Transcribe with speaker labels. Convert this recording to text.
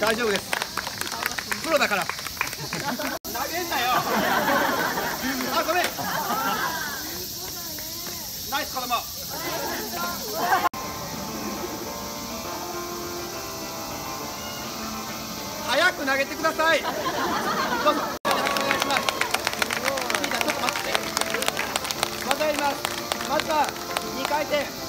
Speaker 1: 大丈夫ですプロだから投げんなよあごめんナイス子供早く投げてください。どうぞ。よろしくお願いします。リーダーちょっと待って。またはやります。まずは2回転。